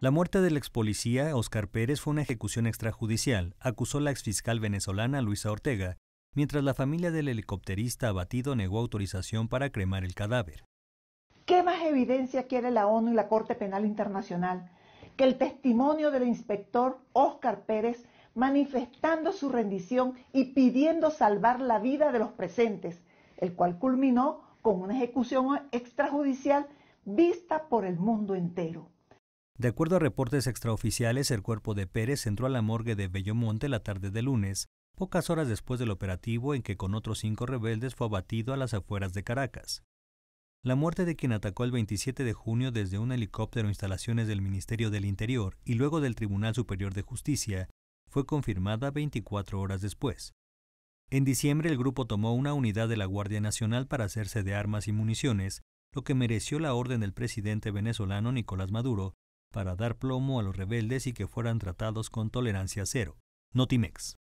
La muerte del ex policía Oscar Pérez fue una ejecución extrajudicial, acusó la exfiscal venezolana Luisa Ortega, mientras la familia del helicópterista abatido negó autorización para cremar el cadáver. ¿Qué más evidencia quiere la ONU y la Corte Penal Internacional que el testimonio del inspector Oscar Pérez manifestando su rendición y pidiendo salvar la vida de los presentes, el cual culminó con una ejecución extrajudicial vista por el mundo entero? De acuerdo a reportes extraoficiales, el cuerpo de Pérez entró a la morgue de Bellomonte la tarde de lunes, pocas horas después del operativo en que con otros cinco rebeldes fue abatido a las afueras de Caracas. La muerte de quien atacó el 27 de junio desde un helicóptero instalaciones del Ministerio del Interior y luego del Tribunal Superior de Justicia fue confirmada 24 horas después. En diciembre el grupo tomó una unidad de la Guardia Nacional para hacerse de armas y municiones, lo que mereció la orden del presidente venezolano Nicolás Maduro para dar plomo a los rebeldes y que fueran tratados con tolerancia cero. Notimex.